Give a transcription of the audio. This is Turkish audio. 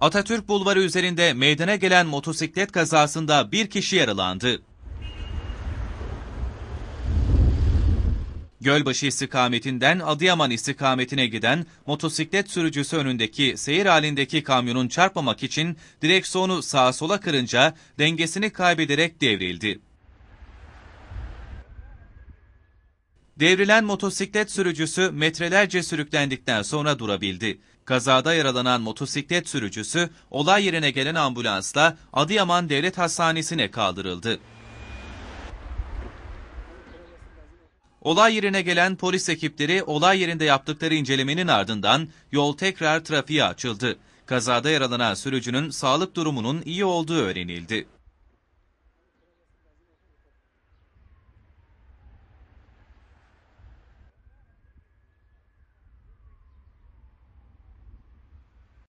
Atatürk Bulvarı üzerinde meydana gelen motosiklet kazasında bir kişi yaralandı. Gölbaşı istikametinden Adıyaman istikametine giden motosiklet sürücüsü önündeki seyir halindeki kamyonun çarpmamak için direksiyonu sağa sola kırınca dengesini kaybederek devrildi. Devrilen motosiklet sürücüsü metrelerce sürüklendikten sonra durabildi. Kazada yaralanan motosiklet sürücüsü olay yerine gelen ambulansla Adıyaman Devlet Hastanesi'ne kaldırıldı. Olay yerine gelen polis ekipleri olay yerinde yaptıkları incelemenin ardından yol tekrar trafiğe açıldı. Kazada yaralanan sürücünün sağlık durumunun iyi olduğu öğrenildi.